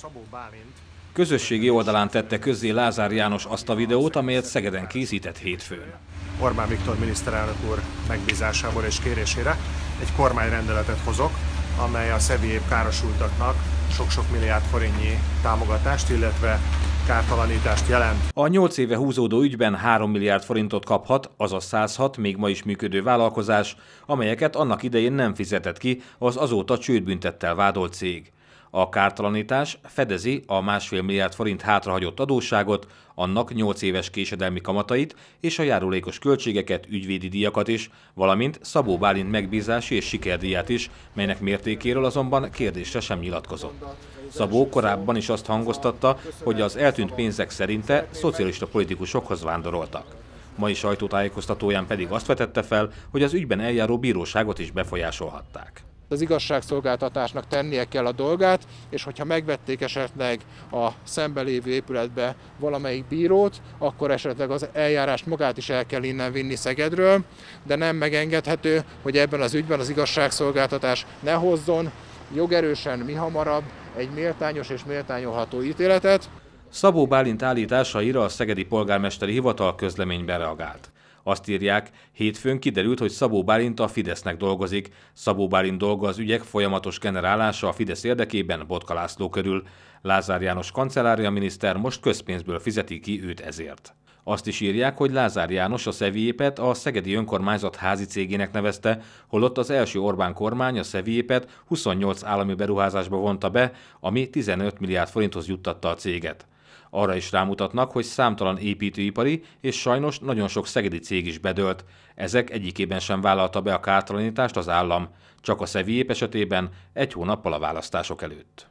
Szabó Bálint Közösségi oldalán tette közzé Lázár János azt a videót, amelyet Szegeden készített hétfőn. Orbán Viktor miniszterelnök úr megbízásából és kérésére egy kormányrendeletet hozok, amely a szeviébb károsultaknak sok-sok milliárd forintnyi támogatást, illetve kártalanítást jelent. A 8 éve húzódó ügyben 3 milliárd forintot kaphat, azaz 106 még ma is működő vállalkozás, amelyeket annak idején nem fizetett ki az azóta csődbüntettel vádolt cég. A kártalanítás fedezi a másfél milliárd forint hátrahagyott adósságot, annak 8 éves késedelmi kamatait és a járulékos költségeket, ügyvédi díjakat is, valamint Szabó Bálint megbízási és sikerdíját is, melynek mértékéről azonban kérdésre sem nyilatkozott. Szabó korábban is azt hangoztatta, hogy az eltűnt pénzek szerinte szocialista politikusokhoz vándoroltak. Mai sajtótájékoztatóján pedig azt vetette fel, hogy az ügyben eljáró bíróságot is befolyásolhatták az igazságszolgáltatásnak tennie kell a dolgát, és hogyha megvették esetleg a szembe lévő épületbe valamelyik bírót, akkor esetleg az eljárást magát is el kell innen vinni Szegedről, de nem megengedhető, hogy ebben az ügyben az igazságszolgáltatás ne hozzon jogerősen mi hamarabb egy méltányos és méltányolható ítéletet. Szabó Bálint állításaira a Szegedi Polgármesteri Hivatal közleményben reagált. Azt írják, hétfőn kiderült, hogy Szabó Bálint a Fidesznek dolgozik. Szabó Bálint dolga az ügyek folyamatos generálása a Fidesz érdekében Botka László körül. Lázár János kancellária miniszter most közpénzből fizeti ki őt ezért. Azt is írják, hogy Lázár János a Szeviépet a Szegedi Önkormányzat házi cégének nevezte, holott az első Orbán kormány a Szeviépet 28 állami beruházásba vonta be, ami 15 milliárd forinthoz juttatta a céget. Arra is rámutatnak, hogy számtalan építőipari és sajnos nagyon sok szegedi cég is bedőlt. Ezek egyikében sem vállalta be a kártalanítást az állam, csak a Szeviép esetében egy hónappal a választások előtt.